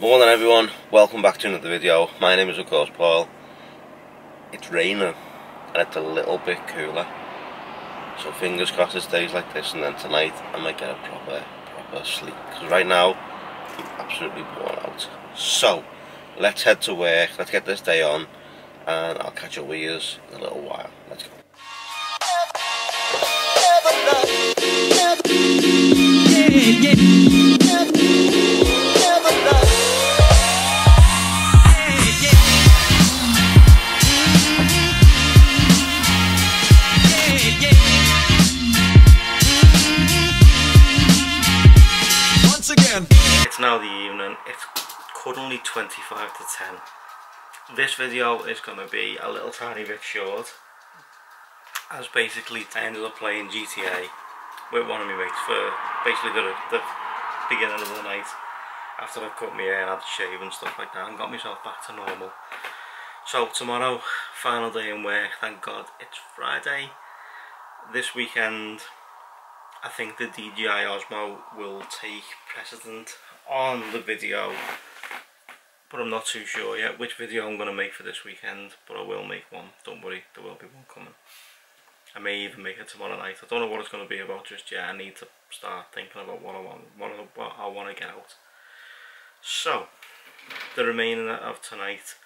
Morning everyone, welcome back to another video. My name is of course Paul. It's raining and it's a little bit cooler. So fingers crossed it stays like this and then tonight I might get a proper, proper sleep. Because right now, I'm absolutely worn out. So, let's head to work, let's get this day on and I'll catch up with you in a little while. Let's go. Once again. It's now the evening, it's currently 25 to 10. This video is going to be a little tiny bit short. As basically I ended up playing GTA with one of my mates for basically the, the beginning of the night. After I've cut my hair and had a shave and stuff like that and got myself back to normal. So tomorrow, final day in work, thank God it's Friday. This weekend I think the DJI Osmo will take precedent on the video but I'm not too sure yet which video I'm going to make for this weekend but I will make one, don't worry, there will be one coming. I may even make it tomorrow night, I don't know what it's going to be about just yet, I need to start thinking about what I want, what I, what I want to get out. So, the remaining of tonight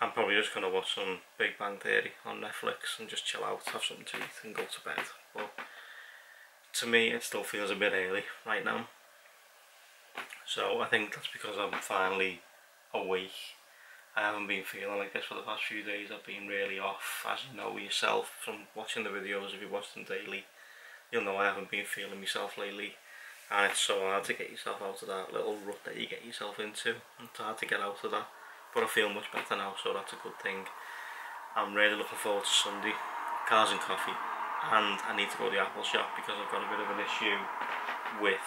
I'm probably just going to watch some Big Bang Theory on Netflix and just chill out, have something to eat and go to bed. But to me it still feels a bit early right now. So I think that's because I'm finally awake. I haven't been feeling like this for the past few days. I've been really off as you know yourself from watching the videos. If you watch them daily you'll know I haven't been feeling myself lately. And it's so hard to get yourself out of that little rut that you get yourself into. It's hard to get out of that. But I feel much better now so that's a good thing. I'm really looking forward to Sunday. Cars and coffee and I need to go to the Apple shop because I've got a bit of an issue with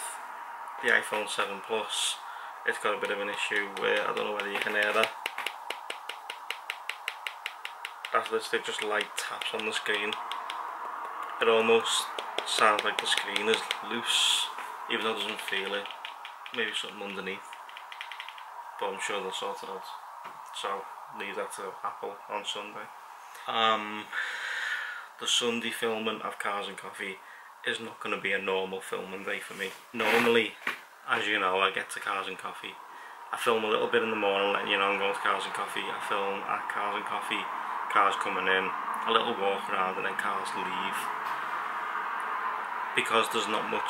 the iPhone 7 Plus. It's got a bit of an issue where I don't know whether you can hear that. That's literally just light taps on the screen. It almost sounds like the screen is loose even though it doesn't feel it. Maybe something underneath. But I'm sure they'll sort it out. So leave that to Apple on Sunday. Um, the Sunday filming of Cars and Coffee is not going to be a normal filming day for me. Normally, as you know, I get to Cars and Coffee. I film a little bit in the morning, letting you know I'm going to Cars and Coffee. I film at Cars and Coffee, cars coming in, a little walk around and then cars leave. Because there's not much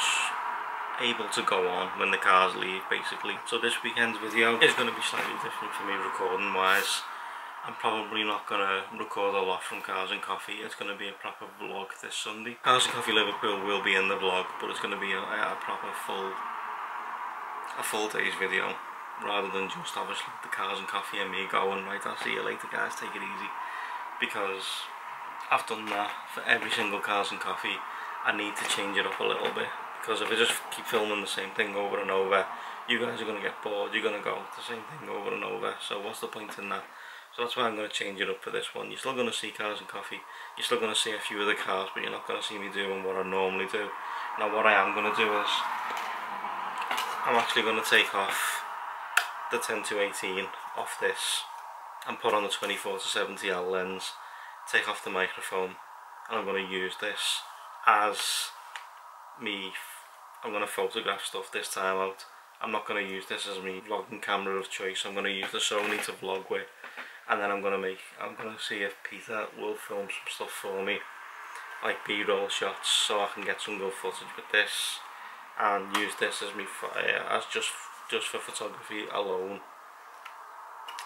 able to go on when the cars leave basically. So this weekend's video is going to be slightly different for me recording wise. I'm probably not going to record a lot from Cars and Coffee. It's going to be a proper vlog this Sunday. Cars and Coffee Liverpool will be in the vlog, but it's going to be a, a proper full a full day's video rather than just obviously the Cars and Coffee and me going, right, I'll see you later guys, take it easy. Because I've done that for every single Cars and Coffee. I need to change it up a little bit. Because if I just keep filming the same thing over and over, you guys are going to get bored, you're going to go the same thing over and over. So what's the point in that? So that's why I'm going to change it up for this one. You're still going to see cars and coffee. You're still going to see a few of the cars, but you're not going to see me doing what I normally do. Now what I am going to do is, I'm actually going to take off the 10 to 18 off this and put on the 24 to 70L lens, take off the microphone, and I'm going to use this as me, I'm going to photograph stuff this time out. I'm not going to use this as my vlogging camera of choice. I'm going to use the Sony to vlog with and then I'm gonna make I'm gonna see if Peter will film some stuff for me. Like b-roll shots so I can get some good footage with this. And use this as me uh, as just just for photography alone.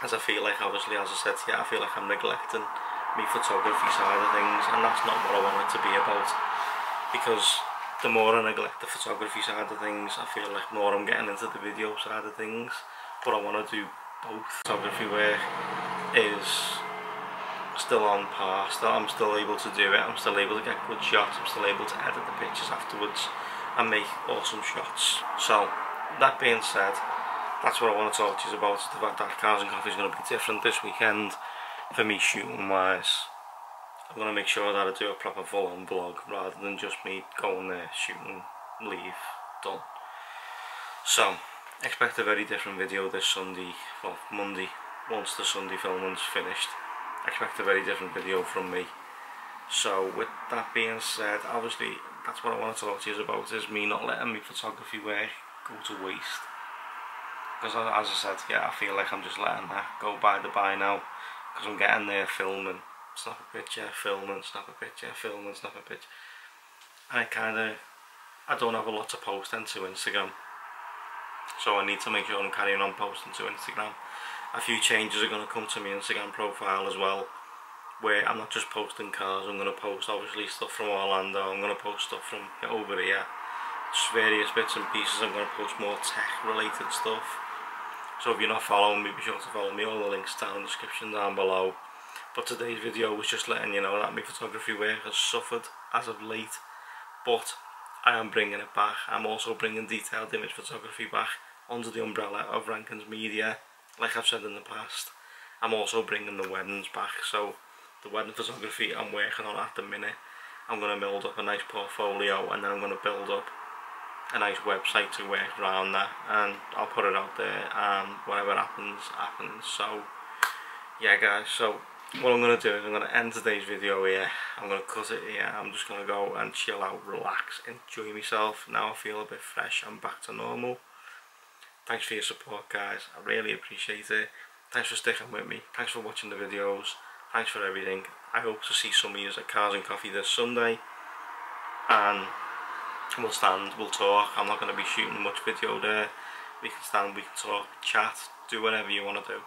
As I feel like obviously as I said to you I feel like I'm neglecting me photography side of things and that's not what I want it to be about. Because the more I neglect the photography side of things I feel like more I'm getting into the video side of things. But I want to do both photography work is still on par, still, I'm still able to do it, I'm still able to get good shots, I'm still able to edit the pictures afterwards and make awesome shots. So, that being said, that's what I want to talk to you about, the fact that Cars and Coffee is going to be different this weekend for me shooting wise. I'm going to make sure that I do a proper full on vlog rather than just me going there, shooting, leave, done. So, expect a very different video this Sunday, well Monday, once the Sunday filming's finished. Expect a very different video from me. So with that being said, obviously that's what I want to talk to you about is me not letting my photography work go to waste. Because as I said, yeah, I feel like I'm just letting that go by the by now. Because I'm getting there filming, snap a picture, filming, snap a picture, filming, snap a picture. And I kind of, I don't have a lot to post into Instagram. So I need to make sure I'm carrying on posting to Instagram. A few changes are going to come to my Instagram profile as well where I'm not just posting cars, I'm going to post obviously stuff from Orlando, I'm going to post stuff from over here, just various bits and pieces, I'm going to post more tech related stuff. So if you're not following me, be sure to follow me, all the links down in the description down below. But today's video was just letting you know that my photography work has suffered as of late, but I am bringing it back. I'm also bringing detailed image photography back under the umbrella of Rankins Media, like I've said in the past. I'm also bringing the weddings back, so the wedding photography I'm working on at the minute. I'm going to build up a nice portfolio and then I'm going to build up a nice website to work around that and I'll put it out there and whatever happens, happens. So, yeah guys, so what I'm going to do is I'm going to end today's video here. I'm going to cut it here. I'm just going to go and chill out, relax, enjoy myself. Now I feel a bit fresh. I'm back to normal. Thanks for your support guys. I really appreciate it. Thanks for sticking with me. Thanks for watching the videos. Thanks for everything. I hope to see some of you at Cars and Coffee this Sunday. And we'll stand, we'll talk. I'm not going to be shooting much video there. We can stand, we can talk, chat, do whatever you want to do.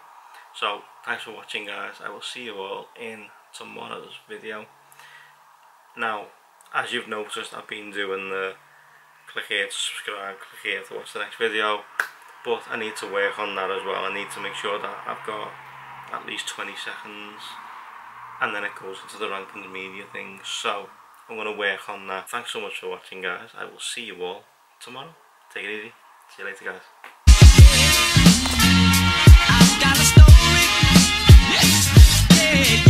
So, thanks for watching guys. I will see you all in tomorrow's video. Now, as you've noticed, I've been doing the click here to subscribe, click here to watch the next video. But I need to work on that as well. I need to make sure that I've got at least 20 seconds and then it goes into the Rankins Media thing. So I'm going to work on that. Thanks so much for watching guys. I will see you all tomorrow. Take it easy. See you later guys. Yeah.